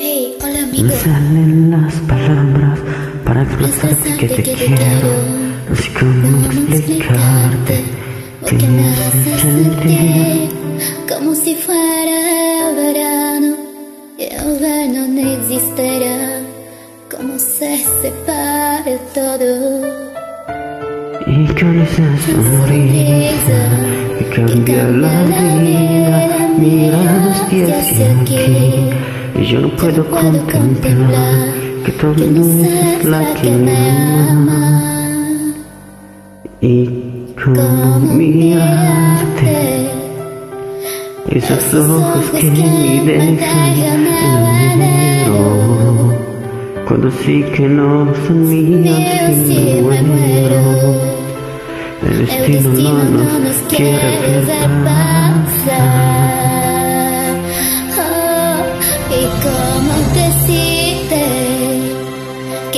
Hey, hola amigo. Me salen las palabras para expresarte que te quiero. No sé cómo explicarte que me hace sentir como si fuera verano y el verano no existirá. Como se separa todo. Y con esa sonrisa que cambia la vida, mira hacia aquí. Y yo no puedo contemplar que tú no es la que me ama. Y como mirarte, esos ojos que me dejan en enero. Cuando sí que no son míos y me muero. El destino no nos quiere ver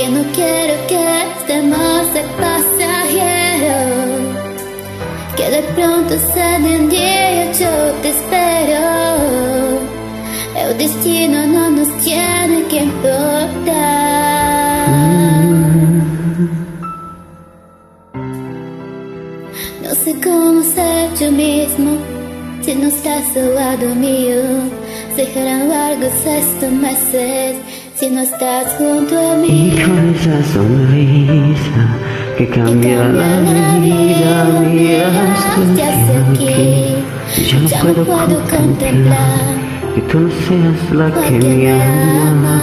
que no quiero que estemos de pasajero, que de pronto sale un día yo te espero. El destino no nos tiene que importar. No sé cómo ser yo mismo si no estás al lado mío. Serán largos estos meses si no estás junto a mí. Y con esa sonrisa que cambia la vida, mira hacia aquí. Yo no puedo contemplar que tú seas la que me ama.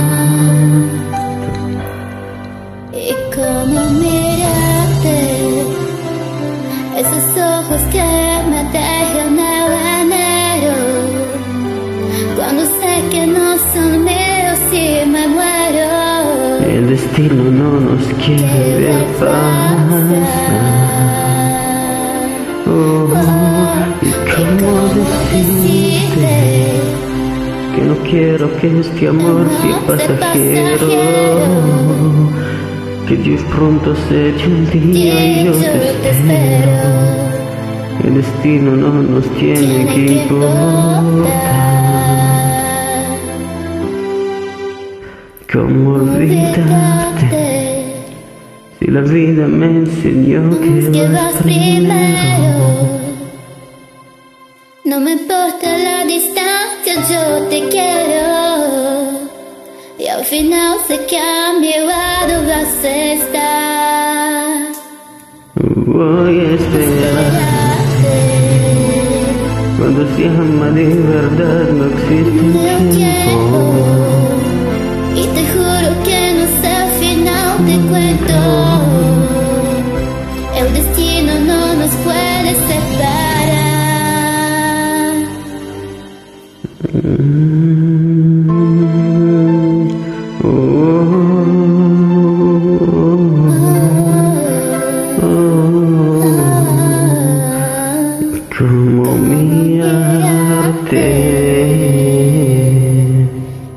Y cómo mirarte, esos ojos destino no nos quiere ver pasar. Oh, y cómo decirte que no quiero que este amor sea pasajero. Que Dios pronto se eche un día y yo te espero. El destino no nos tiene que importar. ¿Cómo olvidarte? Si la vida me enseñó que vas primero. No me importa la distancia, yo te quiero. Y al final sé que a mi lado vas a estar. Voy a esperar. Cuando se ama de verdad no existe tiempo. El destino no nos puede separar.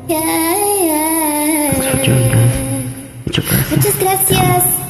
Yeah, yeah. Muchas gracias.